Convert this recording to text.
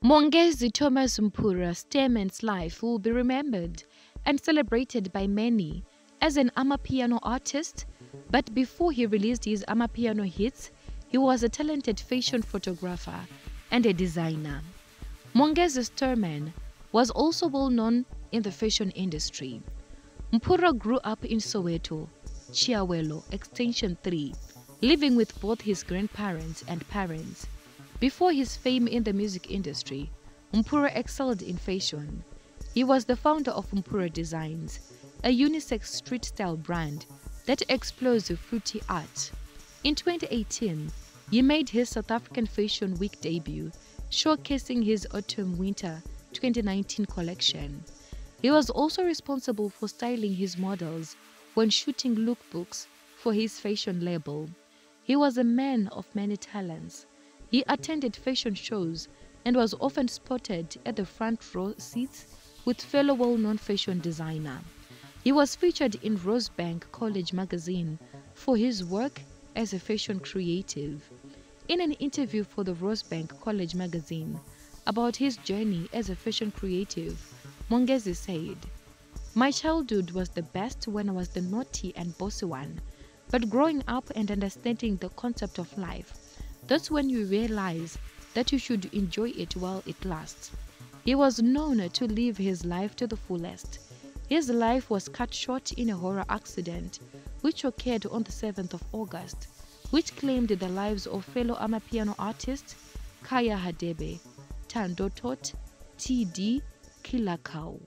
Mongezi Thomas Mpura Stearman's life will be remembered and celebrated by many as an amapiano artist, but before he released his amapiano hits, he was a talented fashion photographer and a designer. Mongezi Stearman was also well known in the fashion industry. Mpura grew up in Soweto, Chiawelo, Extension 3, living with both his grandparents and parents. Before his fame in the music industry, Mpura excelled in fashion. He was the founder of Mpura Designs, a unisex street style brand that explores fruity art. In 2018, he made his South African Fashion Week debut, showcasing his autumn winter 2019 collection. He was also responsible for styling his models when shooting lookbooks for his fashion label. He was a man of many talents. He attended fashion shows and was often spotted at the front row seats with fellow well-known fashion designer. He was featured in Rosebank College magazine for his work as a fashion creative. In an interview for the Rosebank College magazine about his journey as a fashion creative, Mongezi said, My childhood was the best when I was the naughty and bossy one, but growing up and understanding the concept of life, that's when you realize that you should enjoy it while it lasts. He was known to live his life to the fullest. His life was cut short in a horror accident which occurred on the 7th of August, which claimed the lives of fellow Amapiano artists Kaya Hadebe, Thando Tot, T.D. Killer Kau.